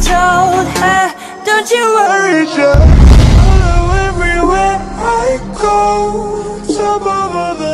told her Don't you worry, just follow everywhere I go. Top of all the